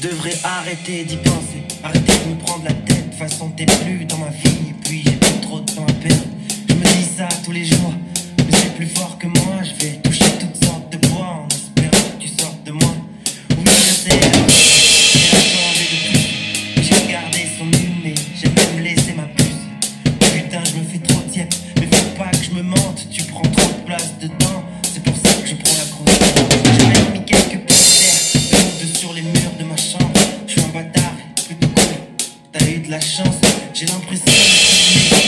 devrais arrêter d'y penser, arrêter de me prendre la tête. Façon, t'es plus dans ma vie, et puis j'ai trop de temps à perdre. Je me dis ça tous les jours, mais c'est plus fort que moi. Je vais toucher toutes sortes de bois en espérant que tu sortes de moi. Oui, je sais, j'ai de. J'ai regardé son et j'ai même laissé ma puce. Putain, je me fais trop tiède, mais faut pas que je me mente. Tu prends trop de place dedans, de la chance, j'ai l'impression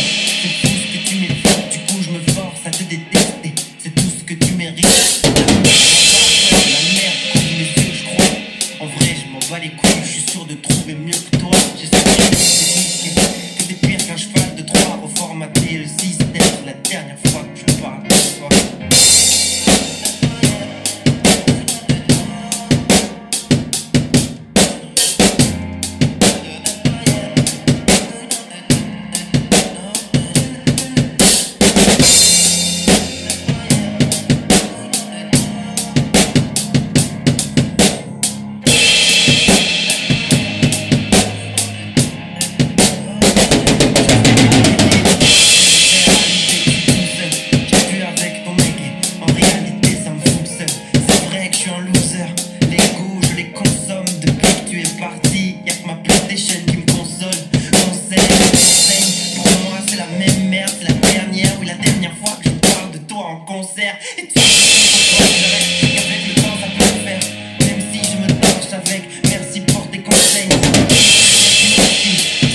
Et tu sais qu'avec le temps peut le faire. Même si je me torche avec, merci pour tes conseils.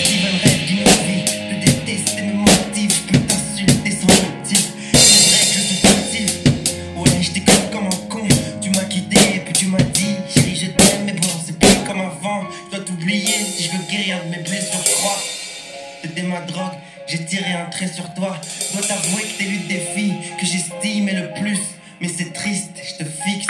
Steven rêve d'une vie de détester mes motifs, je peux t'insulter sans motif. C'est vrai que je suis facile. Ouais, je t'écoute comme un con. Tu m'as quitté et puis tu m'as dit, chérie, je t'aime, mais bon, c'est plus comme avant. Je dois t'oublier si je veux guérir de mes blessures, je crois. C'était ma drogue, j'ai tiré un trait sur toi. Dois t'avouer que t'es l'une des filles que j'estimais le plus. Mais c'est triste, je te fixe,